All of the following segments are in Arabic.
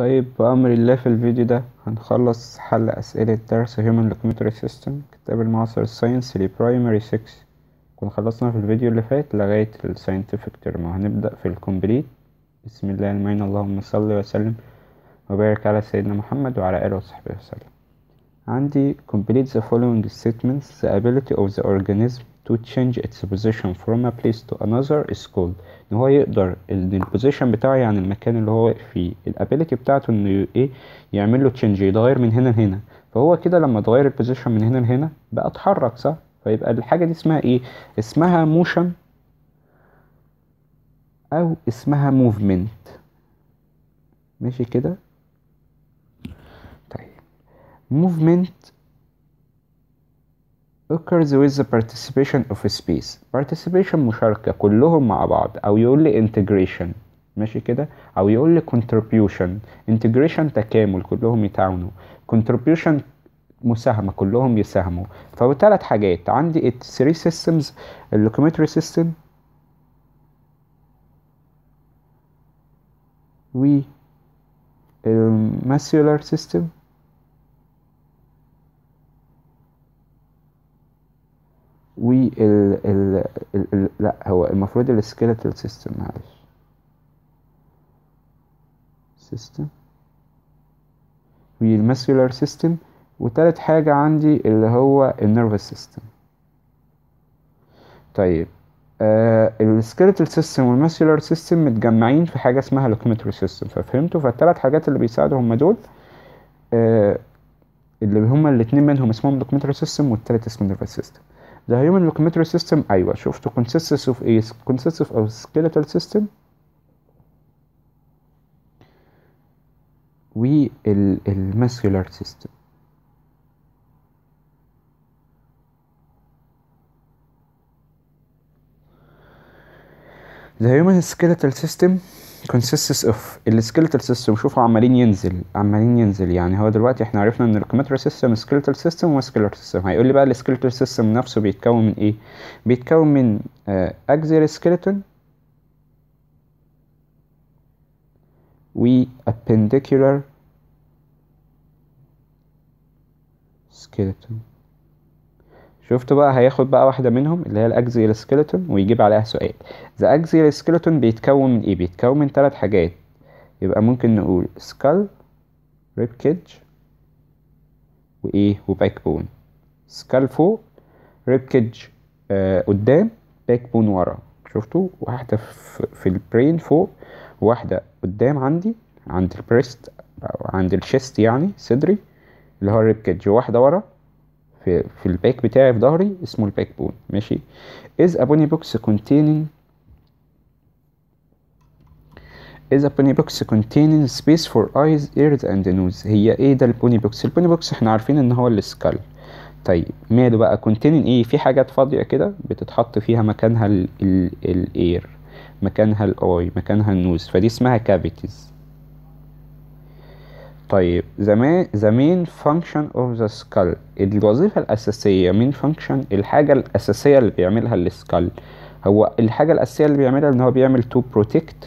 طيب بأمر الله في الفيديو ده هنخلص حل أسئلة درس Human Locomotory System كتاب المعاصر ال Science ل Primary 6 كنا خلصنا في الفيديو اللي فات لغاية ال Scientific Term. وهنبدأ في ال complete بسم الله المعين. اللهم صل وسلم وبارك على سيدنا محمد وعلى آله وصحبه وسلم. عندي complete the following statements the ability of the organism to change its position from a place to another is called. إن هو يقدر إن ال position بتاعه يعني المكان اللي هو فيه. ال ability بتاعته إنه إيه؟ يعمل له change يتغير من هنا لهنا. فهو كده لما اتغير ال position من هنا لهنا بقى اتحرك صح؟ فيبقى الحاجة دي اسمها إيه؟ اسمها motion أو اسمها movement ماشي كده؟ طيب. movement occurs with the participation of space participation مشاركة كلهم مع بعض أو يقول لي integration ماشي كده أو يقول لي contribution integration تكامل كلهم يتعاونوا contribution مساهمة كلهم يساهموا فهو ثلاث حاجات عندي three systems ال locomotory system و ال muscular system وال ال ال ال لا هو المفروض ال skeletal system معلش. system وال muscular system وتالت حاجة عندي اللي هو ال nervous system طيب آه ال skeletal system وال muscular system متجمعين في حاجة اسمها locomotory system ففهمتوا؟ فالتلات حاجات اللي بيساعدوا هما دول آه اللي هما الاتنين منهم اسمهم locomotory system والتالت اسمه nervous system The human locomotory system أيوة شفته consists of a consists of a skeletal system وال muscular system The human skeletal system consists of ال skeletal system شوفوا عمالين ينزل عمالين ينزل. يعني هو دلوقتي إحنا عرفنا إن ال locomotory system skeletal system و muscular system هيقول لي بقى ال skeletal system نفسه بيتكون من إيه؟ بيتكون من axial skeleton و appendicular skeleton. شفتوا بقى هياخد بقى واحدة منهم اللي هي ال axial skeleton ويجيب عليها سؤال. The axial skeleton بيتكون من إيه؟ بيتكون من ثلاث حاجات. يبقى ممكن نقول skull rib cage وإيه؟ و backbone skull فوق rib cage آه قدام backbone ورا. شفتوا؟ واحدة في ال brain فوق وواحدة قدام عندي عند ال breast أو عند ال chest يعني صدري اللي هو ال rib cage وواحدة ورا. في في ال back بتاعي في ظهري اسمه ال backbone. ماشي؟ Is a bony box containing is a bony box containing space for eyes ears and nose? هي إيه ده ال bony box؟ ال bony box إحنا عارفين إن هو ال skull. طيب ماله بقى؟ containing إيه؟ في حاجات فاضية كده بتتحط فيها مكانها ال ear مكانها ال eye مكانها ال nose فدي اسمها cavities. طيب the main function of the skull. الوظيفة الأساسية main function الحاجة الأساسية اللي بيعملها ال skull. هو الحاجة الأساسية اللي بيعملها إن هو بيعمل to protect.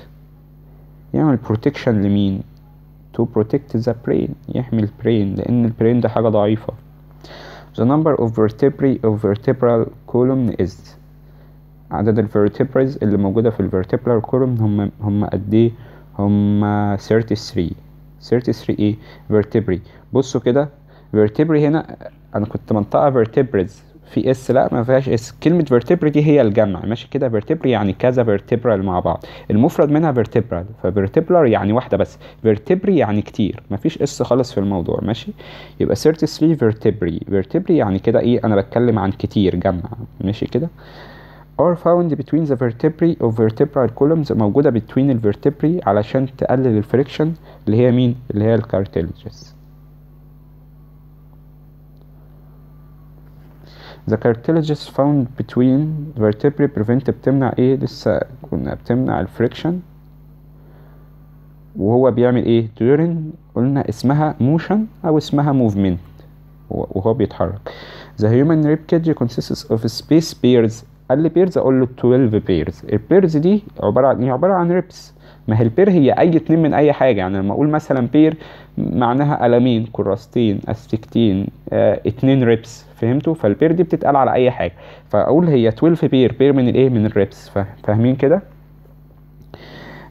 يعمل protection لمين؟ to protect the brain. يحمي ال brain لأن البرين ده حاجة ضعيفة. The number of vertebrae of vertebral column is. عدد ال vertebraes اللي موجودة في ال vertebral column هم هم قد إيه؟ هم 33 33 إيه vertebrae. بصوا كده vertebrae هنا أنا كنت منطقة vertebraes في s لا ما فيهاش s كلمة vertebrae دي هي الجمع ماشي كده؟ vertebrae يعني كذا vertebral مع بعض. المفرد منها vertebral ف vertebral يعني واحدة بس. vertebrae يعني كتير ما فيش s خالص في الموضوع ماشي؟ يبقى 33 vertebrae. vertebrae يعني كده إيه؟ أنا بتكلم عن كتير جمع ماشي كده؟ Are found between the vertebrae of vertebral columns موجودة between ال vertebrae علشان تقلل ال friction اللي هي مين؟ اللي هي ال cartilages The cartilages found between vertebrae prevent بتمنع إيه؟ لسه كنا بتمنع ال friction وهو بيعمل إيه؟ during قلنا اسمها motion أو اسمها movement وهو بيتحرك The human rib cage consists of space pairs قال لي pairs أقول له 12 pairs ال pairs دي عبارة عن إيه؟ عبارة عن ribs ما هي ال pair هي أي اتنين من أي حاجة. يعني لما أقول مثلا pair معناها قلمين كراستين استيكتين آه اتنين ribs فهمتوا؟ فال pair دي بتتقال على أي حاجة. فأقول هي 12 pair pair من الإيه؟ من ال ribs فاهمين كده؟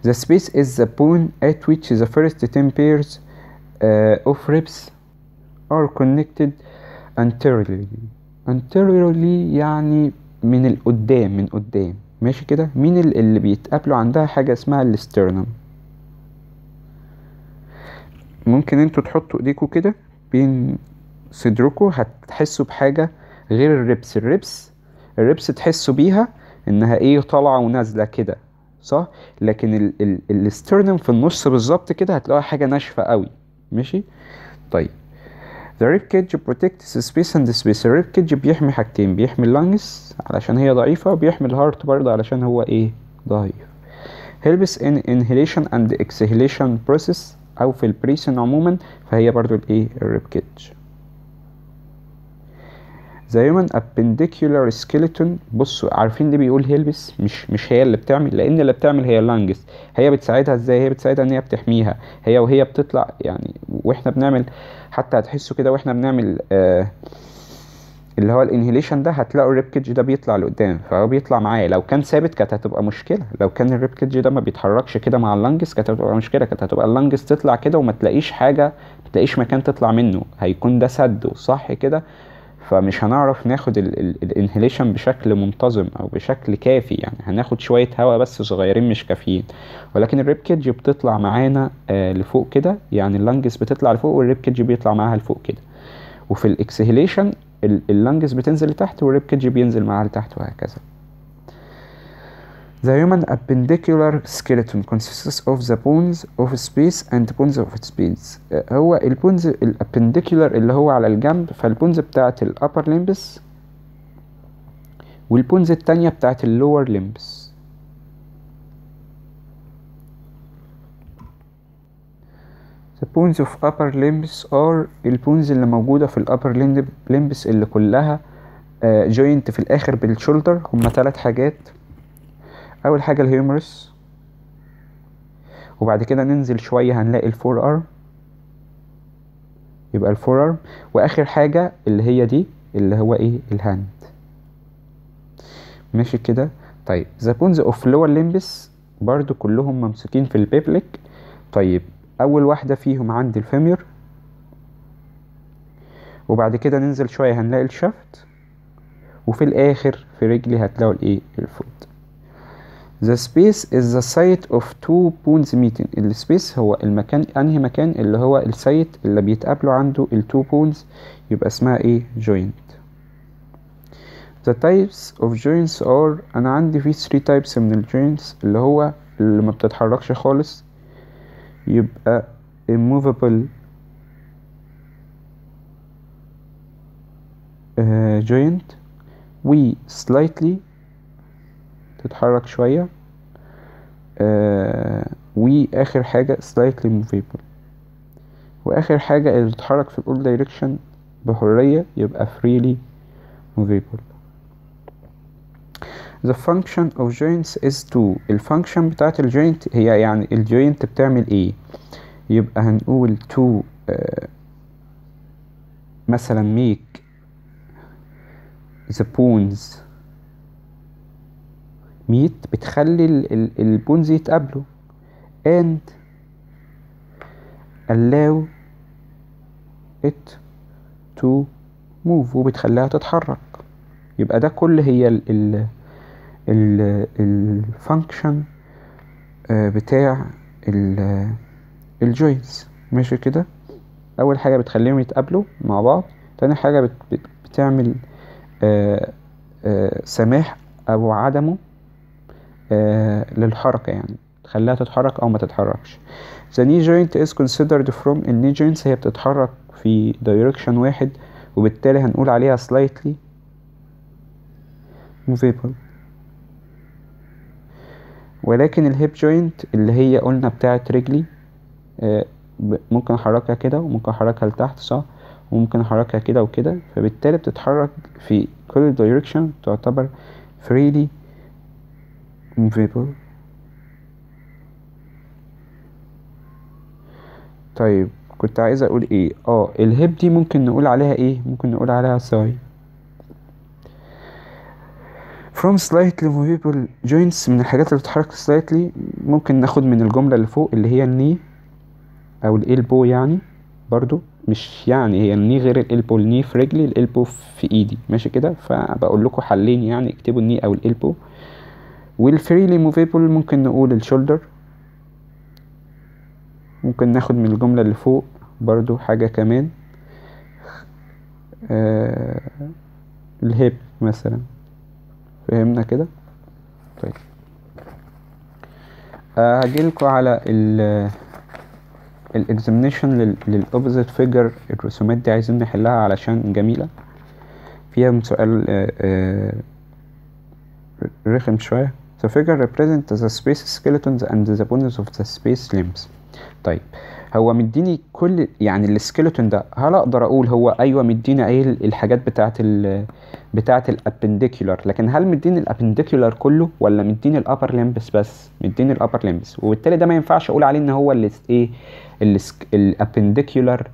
The space is the point at which the first 10 pairs uh, of ribs are connected anteriorly. Anteriorly يعني من القدام من قدام. ماشي كده؟ مين اللي بيتقابلوا عندها حاجة اسمها الاسترنم. ممكن أنتوا تحطوا ايديكوا كده بين صدركوا هتحسوا بحاجة غير ال ribs ال ribs ال ribs تحسوا بيها انها إيه طالعة ونازلة كده صح؟ لكن ال ال ال sternum في النص بالظبط كده هتلاقوها حاجة ناشفة قوي. ماشي؟ طيب. The rib cage protects space and space ال rib cage بيحمي حاجتين بيحمي ال lungs علشان هي ضعيفة وبيحمي ال heart برضه علشان هو إيه؟ ضعيف. helps in inhalation and exhalation process أو في ال breathing عموما فهي برضه الايه ال rib cage The human appendicular skeleton بصوا عارفين ليه بيقول helps؟ مش مش هي اللي بتعمل لأن اللي بتعمل هي ال lungs هي بتساعدها إزاي؟ هي بتساعدها إن هي بتحميها. هي وهي بتطلع يعني وإحنا بنعمل حتى هتحسوا كده وإحنا بنعمل آه اللي هو ال inhalation ده هتلاقوا ال rib cage ده بيطلع لقدام فهو بيطلع معايا. لو كان ثابت كانت هتبقى مشكلة. لو كان ال rib cage ده ما بيتحركش كده مع ال lungs كانت هتبقى مشكلة. كانت هتبقى ال lungs تطلع كده وما تلاقيش حاجة ما تلاقيش مكان تطلع منه. هيكون ده سد صح كده. فمش هنعرف ناخد ال inhalation بشكل منتظم أو بشكل كافي يعني. هناخد شوية هواء بس صغيرين مش كافيين. ولكن ال rib cage بتطلع معانا آه لفوق كده. يعني ال lungs بتطلع لفوق وال rib cage بيطلع معاها لفوق كده. وفي ال exhalation ال lungs بتنزل لتحت وال rib cage بينزل معاها لتحت وهكذا. The human appendicular skeleton consists of the bones of space and bones of space. هو ال bones ال appendicular اللي هو على الجنب فال bones بتاعت ال upper limbs وال bones التانية بتاعت ال lower limbs. The bones of upper limbs are ال bones اللي موجودة في ال upper limbs اللي كلها joint في الآخر بال shoulder هما تلات حاجات أول حاجة ال humerus. وبعد كده ننزل شوية هنلاقي ال forearm. يبقى ال forearm. وآخر حاجة اللي هي دي اللي هو إيه؟ ال hand. ماشي كده؟ طيب the bones of lower limbs برضو كلهم ممسوكين في ال pelvic. طيب أول واحدة فيهم عند ال femur. وبعد كده ننزل شوية هنلاقي ال shaft. وفي الآخر في رجلي هتلاقوا الإيه؟ ال foot. The space is the site of two bones meeting. ال space هو المكان أنهي مكان؟ اللي هو ال site اللي بيتقابلوا عنده ال two bones يبقى اسمها إيه؟ joint. The types of joints are أنا عندي في 3 types من ال joints اللي هو اللي ما بتتحركش خالص يبقى immovable uh, joint و slightly تتحرك شوية. آه واخر حاجة slightly movable. واخر حاجة اللي تتحرك في all direction بحرية يبقى freely movable. The function of joints is to ال function بتاعت ال joint هي يعني ال joint بتعمل إيه؟ يبقى هنقول to آه مثلا make the bones meet بتخلي ال bones يتقابلوا. And allow it to move وبتخليها تتحرك. يبقى ده كل هي ال ال ال ال function بتاع الجوينتس ماشي كده؟ أول حاجة بتخليهم يتقابلوا مع بعض. تاني حاجة بت بت بتعمل آآ آآ سماح أو عدمه. آه للحركة يعني. تخليها تتحرك أو ما تتحركش. The knee joint is considered from الني joints هي بتتحرك في direction واحد وبالتالي هنقول عليها slightly movable. ولكن الهيب joint اللي هي قلنا بتاعت رجلي آه ممكن أحركها كده وممكن أحركها لتحت صح؟ وممكن أحركها كده وكده. فبالتالي بتتحرك في كل direction تعتبر freely movable طيب كنت عايز أقول إيه؟ آه الهيب دي ممكن نقول عليها إيه؟ ممكن نقول عليها ساي from slightly movable joints من الحاجات اللي بتتحرك slightly ممكن ناخد من الجملة اللي فوق اللي هي ال knee أو ال elbow يعني برضو. مش يعني هي الني غير الإلبو الني في رجلي الإلبو في إيدي. ماشي كده؟ فبقول لكم حلين يعني اكتبوا ال knee أو ال elbow. وال freely movable ممكن نقول ال shoulder. ممكن ناخد من الجملة اللي فوق برضو حاجة كمان. آه ال hip مثلا. فهمنا كده؟ طيب. آه هجيلكوا على ال ال examination لل opposite figure الرسومات دي عايزين نحلها علشان جميلة. فيها سؤال آه آه رخم شوية. The figure represents the space skeletons and the bones of the space limbs. طيب هو مديني كل يعني ال skeleton ده هل أقدر أقول هو أيوه مديني إيه الحاجات بتاعه بتاعه ال appendicular لكن هل مديني ال appendicular كله ولا مديني ال upper limbs بس؟ مديني ال upper limbs وبالتالي ده ما ينفعش أقول عليه إن هو اللي إيه ال appendicular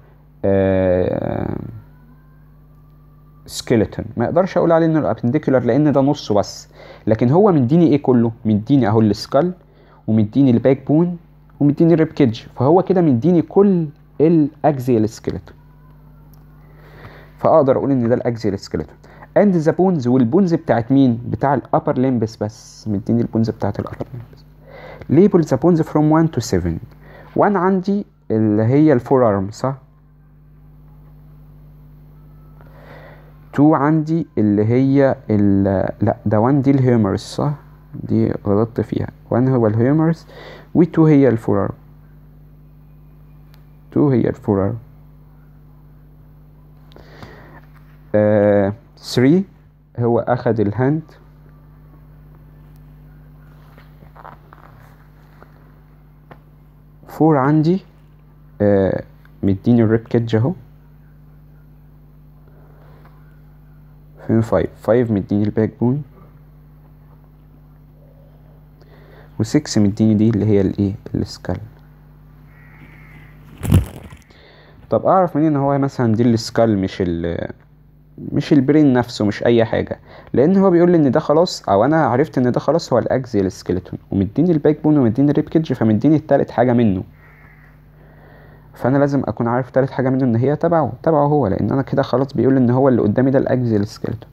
skeleton ما أقدرش أقول عليه إنه ال appendicular لأن ده نصه بس. لكن هو مديني إيه كله؟ مديني أهو ال skull ومديني ال backbone ومديني ال rib cage. فهو كده مديني كل ال axial skeleton فأقدر أقول إن ده ال axial skeleton and the bones وال bones بتاعت مين؟ بتاع ال upper limbs بس. مديني ال bones بتاعت ال upper limbs label the bones from 1 to 7 1 عندي اللي هي ال forearm صح؟ 2 عندي اللي هي ال لا ده 1 دي ال humerus صح؟ دي غلطت فيها. 1 هو ال humerus و2 هي ال forearm 2 هي ال forearm 3 هو اخد ال hand four عندي آه مديني ال rib cage اهو فين five. five مديني ال backbone. وسكس مديني دي اللي هي الايه؟ ال skull. طب اعرف منين ان هو مثلا دي ال skull مش ال مش ال brain نفسه مش اي حاجة؟ لأن هو بيقول لي ان ده خلاص أو أنا عرفت ان ده خلاص هو ال axial skeleton ومديني ال backbone ومديني ال rib cage فمديني التالت حاجة منه. فأنا لازم أكون عارف تالت حاجة منه إن هي تبعه تبعه هو لأن أنا كده خلاص بيقول إن هو اللي قدامي ده ال axial skeleton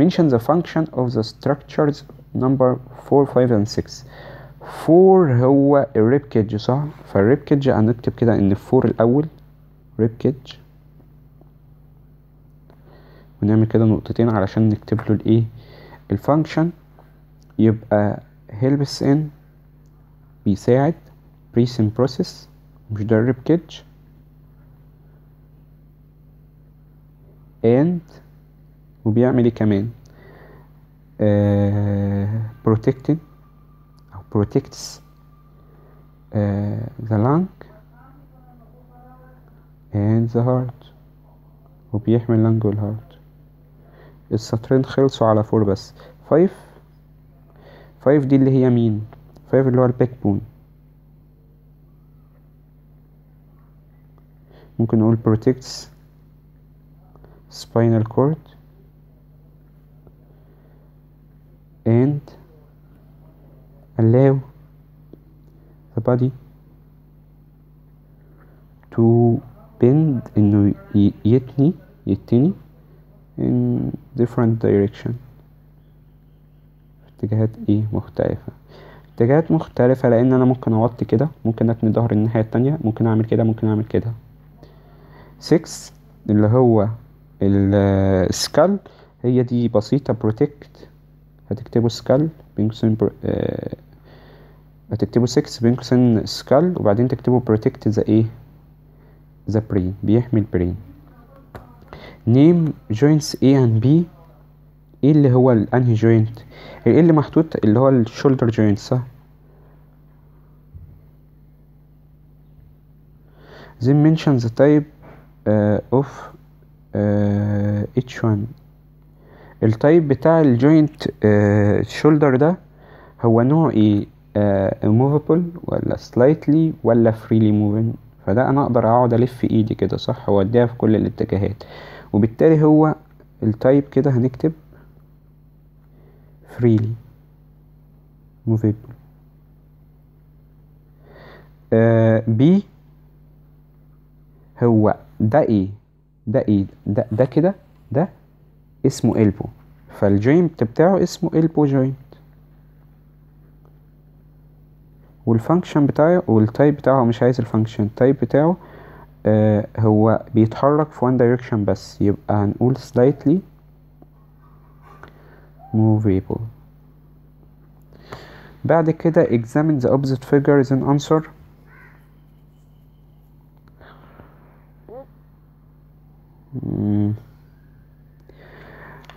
mention the function of the structures number 4 5 and 6 4 هو ال rib cage صح؟ فال rib cage هنكتب كده إن 4 الأول rib cage ونعمل كده نقطتين علشان نكتب له الإيه؟ ال function يبقى helps in بيساعد. breathing process مش ده ال rib cage and وبيعمل إيه كمان؟ أو protects آه the lung and the heart. وبيحمي ال lung وال heart السطرين خلصوا على four بس. five five دي اللي هي مين؟ five اللي هو ال backbone ممكن نقول protects spinal cord and allow the body to bend انه يتني يتني in different direction. اتجاهات إيه مختلفة. اتجاهات مختلفة لأن أنا ممكن اوطي كده ممكن أتني ظهر الناحية التانية ممكن أعمل كده ممكن أعمل كده. 6 اللي هو ال skull هي دي بسيطة protect هتكتبوا skull بينقسم بر... آه... هتكتبوا 6 بينقسم skull وبعدين تكتبوا protect the إيه the brain بيحمي ال brain name joints A and B. A اللي هو ال أنهي joint إيه اللي محطوط؟ اللي هو ال shoulder joint صح؟ Mention the type uh, of uh, each one. ال type بتاع ال joint shoulder ده هو نوع إيه movable ولا slightly ولا freely moving فده أنا أقدر أقعد ألف إيدي كده صح؟ واوديها في كل الاتجاهات. وبالتالي هو ال type كده هنكتب freely movable B هو ده إيه ده إيه ده ده كده ده اسمه elbow فال joint بتاعه اسمه elbow joint وال function بتاعه وال type بتاعه مش عايز ال function ال type بتاعه آه هو بيتحرك في one direction بس. يبقى هنقول slightly movable. بعد كده examine the opposite figures and answer.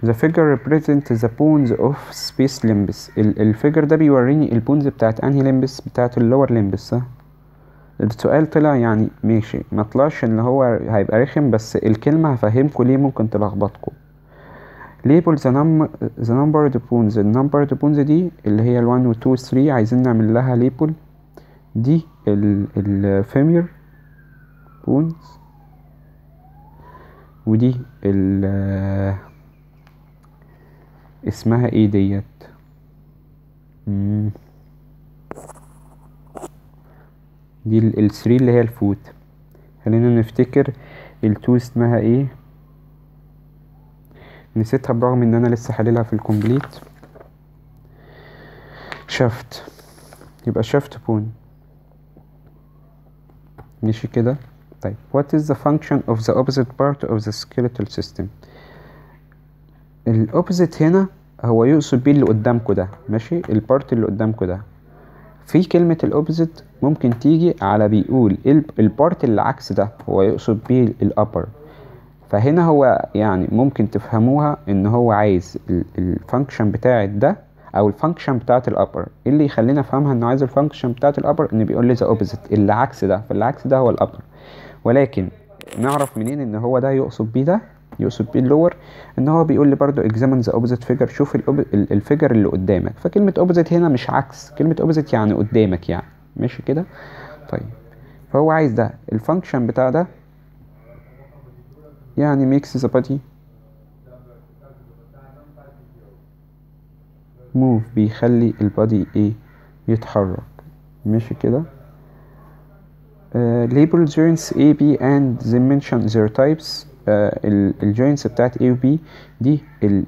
The figure represents the bones of space limbs. ال ال figure ده بيوريني ال bones بتاعت أنهي limbs بتاعت ال lower limbs. صح؟ السؤال طلع يعني ماشي. ما طلعش إن هو هيبقى رخم بس الكلمة هفهمكوا ليه ممكن تلخبطكوا. label the, num the numbered bones ال numbered bones دي اللي هي ال 1 و 2 و 3 عايزين نعمل لها label. دي ال ال femur bones. ودي ال اسمها إيه ديت. دي ال ال 3 اللي هي الفوت. خلينا نفتكر ال two اسمها إيه؟ نسيتها برغم ان أنا لسه حللها في ال complete. shaft. يبقى shaft bone ماشي كده؟ طيب what is the function of the opposite part of the skeletal system? ال opposite هنا هو يقصد بيه اللي قدامكوا ده ماشي؟ ال part اللي قدامكوا ده. في كلمة ال opposite ممكن تيجي على بيقول ال part اللي عكس ده هو يقصد بيه ال upper فهنا هو يعني ممكن تفهموها إن هو عايز ال function بتاعت ده أو ال function بتاعت ال upper اللي يخلينا أفهمها إنه عايز ال function بتاعت ال upper ان بيقول لي the opposite اللي عكس ده. فاللي عكس ده هو ال upper ولكن نعرف منين إن هو ده يقصد بيه ده؟ يقصد بيه ال lower إن هو بيقول لي برضو examine the opposite figure شوف ال figure اللي قدامك. فكلمة opposite هنا مش عكس كلمة opposite يعني قدامك يعني. ماشي كده؟ طيب. فهو عايز ده. ال function بتاع ده يعني makes the body move بيخلي ال body إيه؟ يتحرك. ماشي كده؟ Label joints A, B and they mention their types. Uh, ال joints بتاعت A و B دي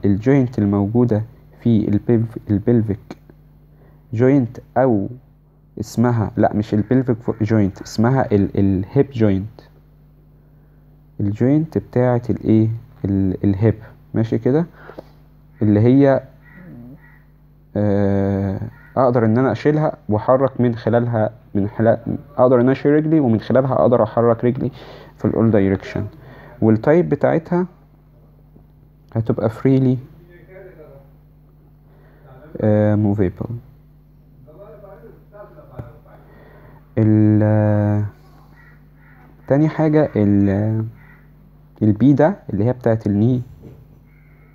ال joint الموجودة في ال pelv ال pelvic joint أو اسمها لا مش ال pelvic joint اسمها ال hip joint ال joint بتاعت الايه ال hip ماشي كده؟ اللي هي آه أقدر إن أنا أشيلها وأحرك من خلالها من خلال أقدر إن أنا أشيل رجلي ومن خلالها أقدر أحرك رجلي في ال all direction وال type بتاعتها هتبقى freely uh, movable. ال تاني حاجة ال ال B ده اللي هي بتاعت ال knee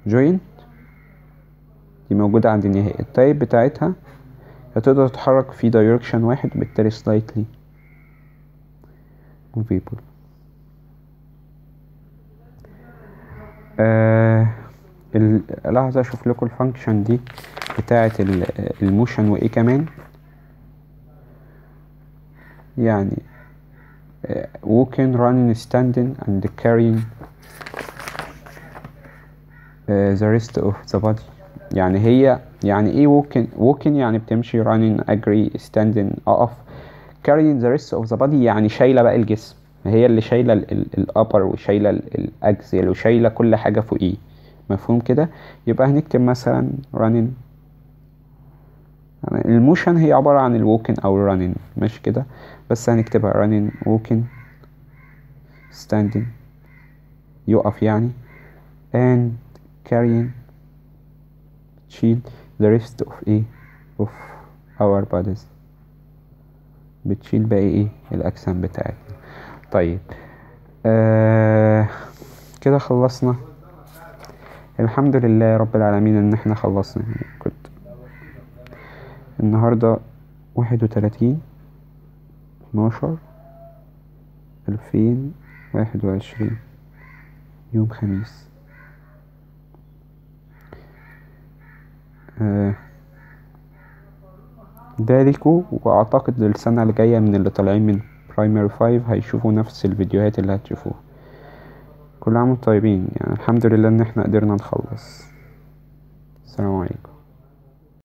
joint دي موجودة عند النهاية ال type بتاعتها هتقدر تتحرك في direction واحد وبالتالي slightly movable. آه لحظة أشوف لكم ال function دي بتاعة ال motion وإيه كمان؟ يعني uh, walking running standing and carrying uh, the rest of the body. يعني هي يعني إيه walking walking يعني بتمشي running أجري standing أقف. carrying the rest of the body يعني شايلة بقى الجسم. هي اللي شايلة ال upper وشايلة ال axial وشايلة كل حاجة فوقيه. مفهوم كده؟ يبقى هنكتب مثلا running. ال motion هي عبارة عن ال walking أو ال running ماشي كده؟ بس هنكتبها running walking standing. يقف يعني. and carrying تشيل the rest of إيه of our bodies. بتشيل باقي إيه الأجسام بتاعتنا. طيب آه كده خلصنا. الحمد لله رب العالمين إن إحنا خلصنا. كنت النهاردة واحد وتلاتين اتناشر ألفين واحد وعشرين يوم خميس. ليكوا وأعتقد السنة الجاية من اللي طالعين من primary five هيشوفوا نفس الفيديوهات اللي هتشوفوها. كل عام وأنتم طيبين يعني الحمد لله إن إحنا قدرنا نخلص. السلام عليكم.